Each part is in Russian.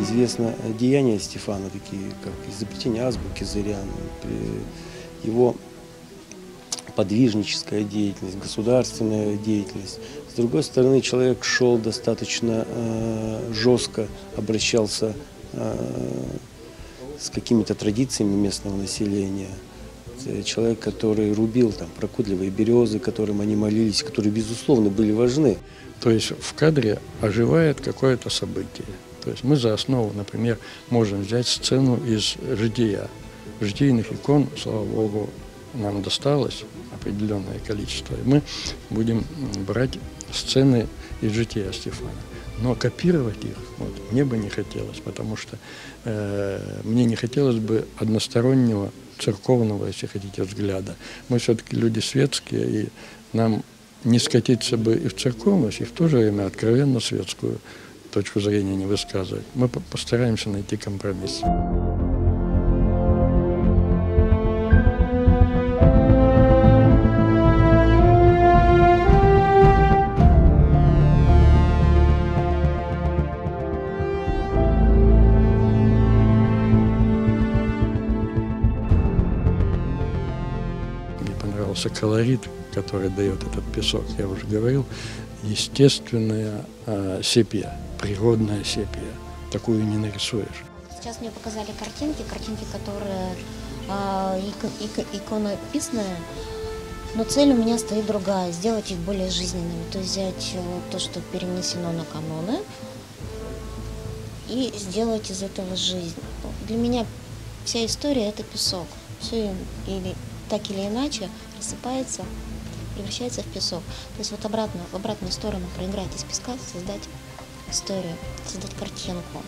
Известно деяния Стефана, такие как изобретение азбуки Зырян, его подвижническая деятельность, государственная деятельность. С другой стороны, человек шел достаточно э, жестко, обращался э, с какими-то традициями местного населения. Это человек, который рубил там прокудливые березы, которым они молились, которые, безусловно, были важны. То есть в кадре оживает какое-то событие. То есть мы за основу, например, можем взять сцену из жития. Житийных икон, слава Богу, нам досталось определенное количество. И мы будем брать сцены из жития Стефана. Но копировать их вот, мне бы не хотелось, потому что э, мне не хотелось бы одностороннего церковного, если хотите, взгляда. Мы все-таки люди светские, и нам не скатиться бы и в церковность, и в то же время откровенно светскую точку зрения не высказывать. Мы постараемся найти компромисс. Понравился колорит, который дает этот песок, я уже говорил, естественная э, сепия, природная сепия. Такую не нарисуешь. Сейчас мне показали картинки, картинки, которые э, ико, ико, иконописные, но цель у меня стоит другая, сделать их более жизненными, то есть взять э, то, что перенесено на каноны, и сделать из этого жизнь. Для меня вся история это песок. Все или так или иначе рассыпается, превращается в песок. То есть вот обратно, в обратную сторону проиграть из песка, создать историю, создать картинку.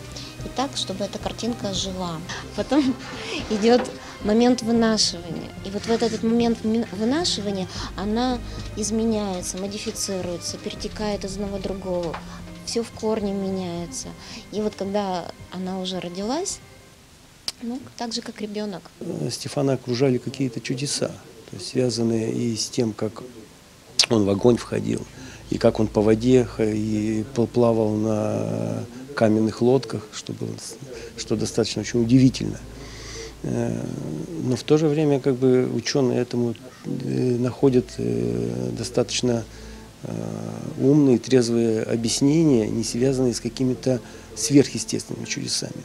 И так, чтобы эта картинка жила. Потом идет момент вынашивания. И вот в этот момент вынашивания она изменяется, модифицируется, перетекает из одного другого. Все в корне меняется. И вот когда она уже родилась, ну, так же, как ребенок. Стефана окружали какие-то чудеса, то есть связанные и с тем, как он в огонь входил, и как он по воде и плавал на каменных лодках, что, было, что достаточно очень удивительно. Э, но в то же время как бы ученые этому э, находят э, достаточно умные, трезвые объяснения, не связанные с какими-то сверхъестественными чудесами.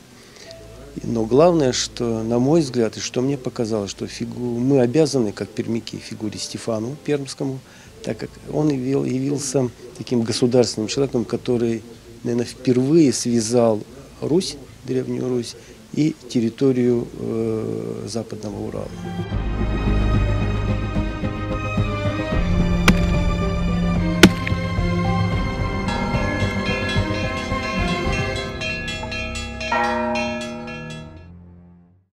Но главное, что, на мой взгляд, и что мне показалось, что фигу... мы обязаны, как пермяки, фигуре Стефану Пермскому, так как он явил, явился таким государственным человеком, который, наверное, впервые связал Русь, Древнюю Русь, и территорию э, Западного Урала.